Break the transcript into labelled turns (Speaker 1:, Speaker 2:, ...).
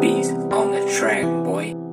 Speaker 1: beats on the track, boy.